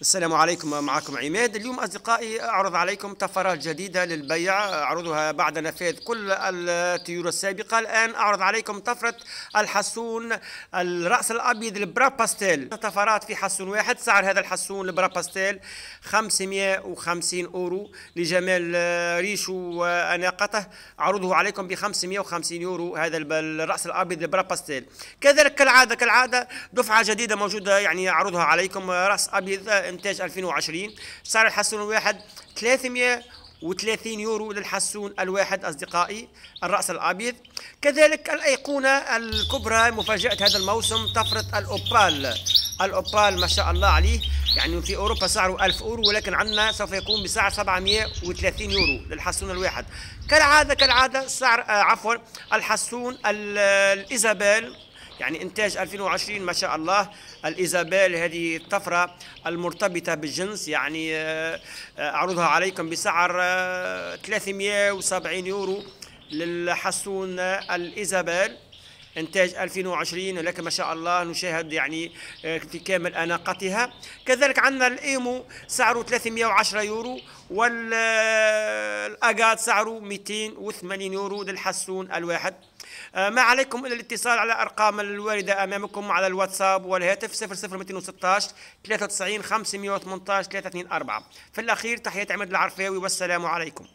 السلام عليكم معكم عماد. اليوم أصدقائي أعرض عليكم طفرات جديدة للبيع. أعرضها بعد نفاذ كل الطيور السابقة. الآن أعرض عليكم طفرة الحسون الرأس الأبيض البرا باستيل طفرات في حسون واحد. سعر هذا الحسون البرا باستيل 550 أورو لجمال ريشه وأناقته أعرضه عليكم ب 550 يورو هذا الرأس الأبيض البرا باستيل كذلك كالعادة كالعادة دفعة جديدة موجودة يعني أعرضها عليكم. رأس أبيض انتاج 2020 سعر الحسون الواحد 330 يورو للحسون الواحد أصدقائي الرأس الأبيض. كذلك الأيقونة الكبرى مفاجأة هذا الموسم طفرة الأوبال. الأوبال ما شاء الله عليه. يعني في أوروبا سعره 1000 أورو ولكن عندنا سوف يكون بسعر 730 يورو للحسون الواحد. كالعادة كالعادة سعر آه عفوا الحسون الإيزابيل يعني إنتاج 2020 ما شاء الله الإيزابيل هذه الطفرة المرتبطة بالجنس يعني آه، آه، أعرضها عليكم بسعر 370 آه، يورو للحسون الإيزابيل. إنتاج 2020 لكن ما شاء الله نشاهد يعني في كامل أناقتها. كذلك عندنا الإيمو سعره 310 يورو والأجاد سعره 280 يورو للحسون الواحد. آه، ما عليكم إلا الاتصال على أرقام الواردة أمامكم على الواتساب والهاتف 00216 93 518 324 في الأخير تحيات عماد العرفاوي والسلام عليكم.